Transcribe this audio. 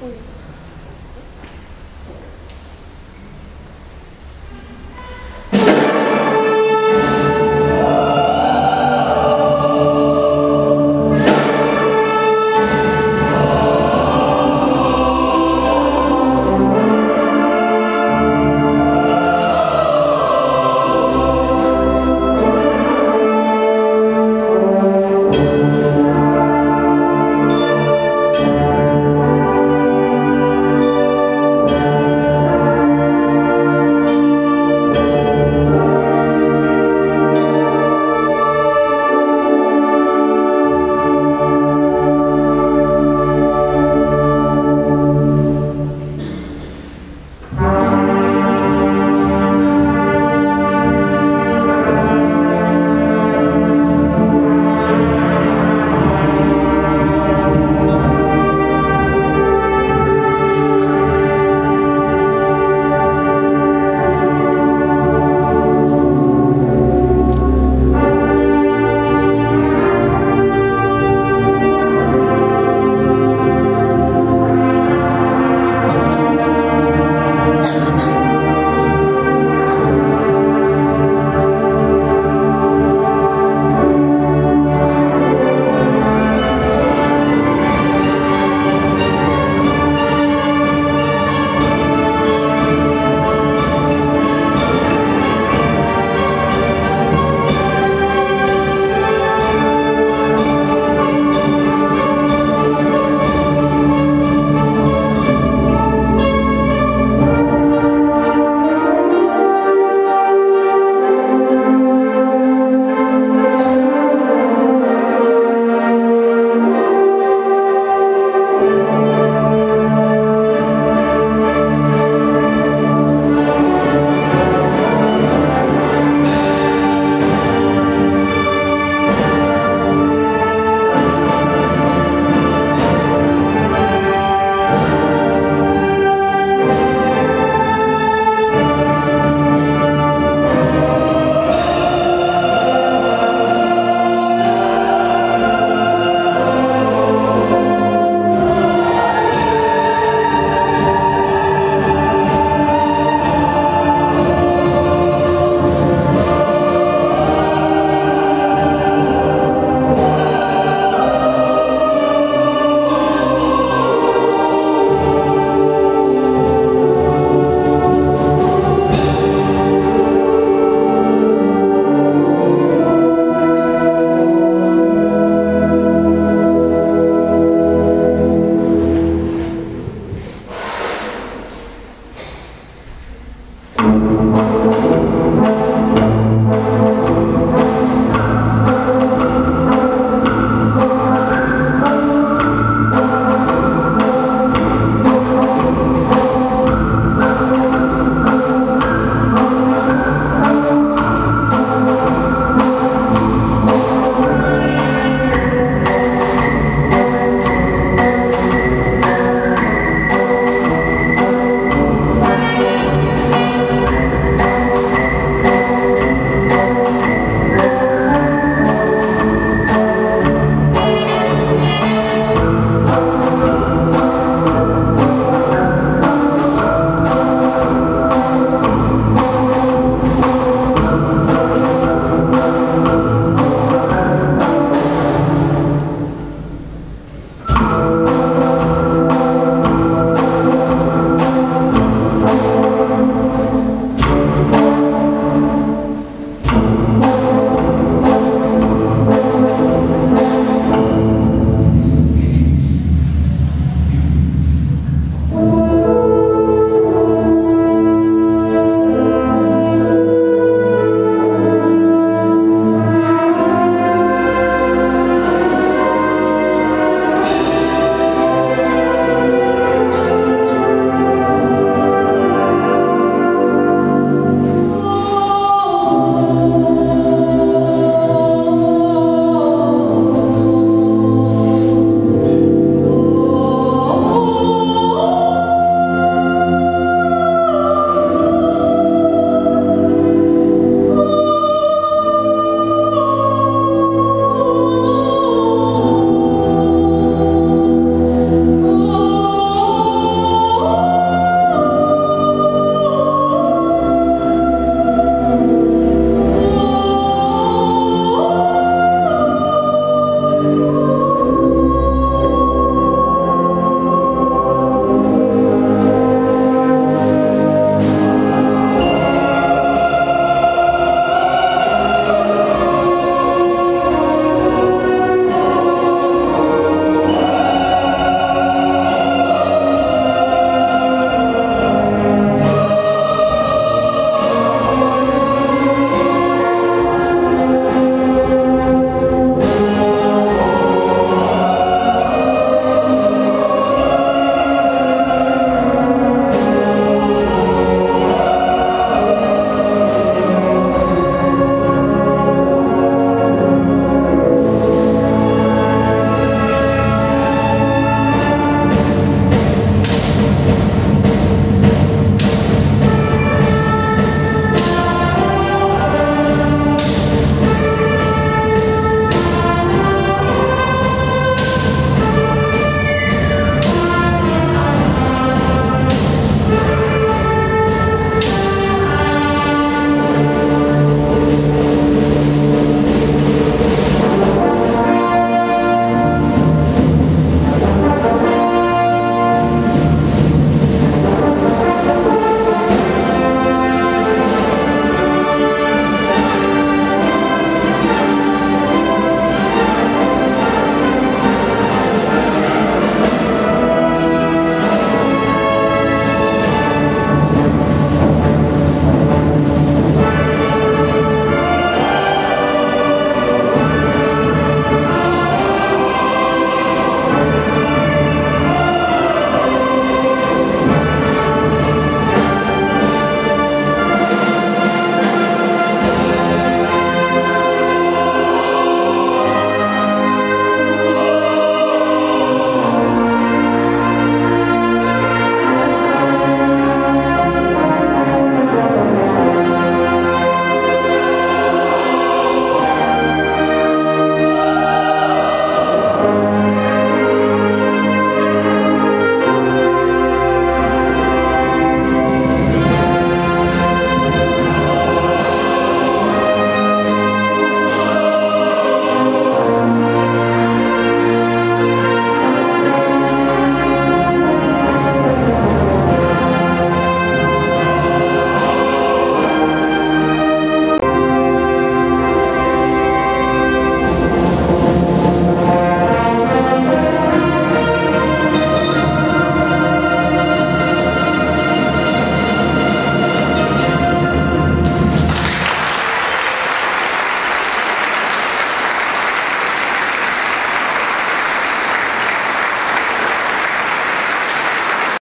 응.